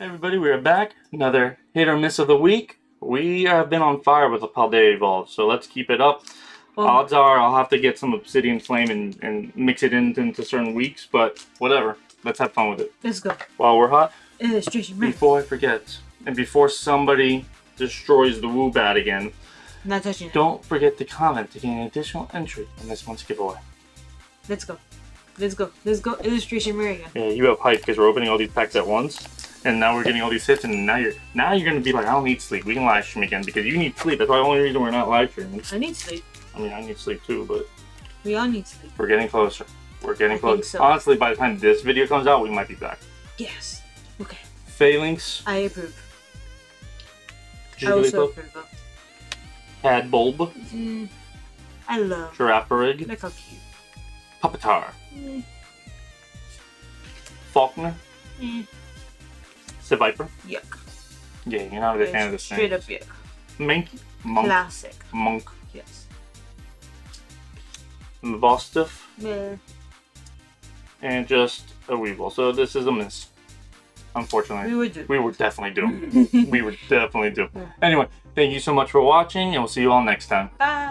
Hey everybody, we are back. Another hit or miss of the week. We have been on fire with the Paldea Evolve, so let's keep it up. Odds are I'll have to get some Obsidian Flame and, and mix it in, into certain weeks, but whatever. Let's have fun with it. let's go. While we're hot, Illustration before I forget, and before somebody destroys the Woobat again, Not touching it. don't forget to comment to gain an additional entry in this month's giveaway. Let's go. Let's go. Let's go. Illustration Mary again. Yeah, you have hype because we're opening all these packs at once, and now we're getting all these hits, and now you're now you're gonna be like, I don't need sleep. We can live stream again because you need sleep. That's why the only reason we're not live streaming. I need sleep. I mean, I need sleep too, but We all need sleep. we're getting closer. We're getting closer. so. Honestly, by the time this video comes out, we might be back. Yes. Okay. Falinks, I approve. I also approve of. Tadbulb, Mm, I love. Girafarig, Look how cute. Pupitar, Mm, Faulkner, mm, Seviper. yuck. Yeah, you're not a big fan of this Straight thing. up yuck. Mink, Monk, Classic. Monk, Yes. Vostiff, Yeah. and just a Weevil. So this is a miss. Unfortunately. We would do. We were definitely due. we were definitely due. Anyway, thank you so much for watching, and we'll see you all next time. Bye.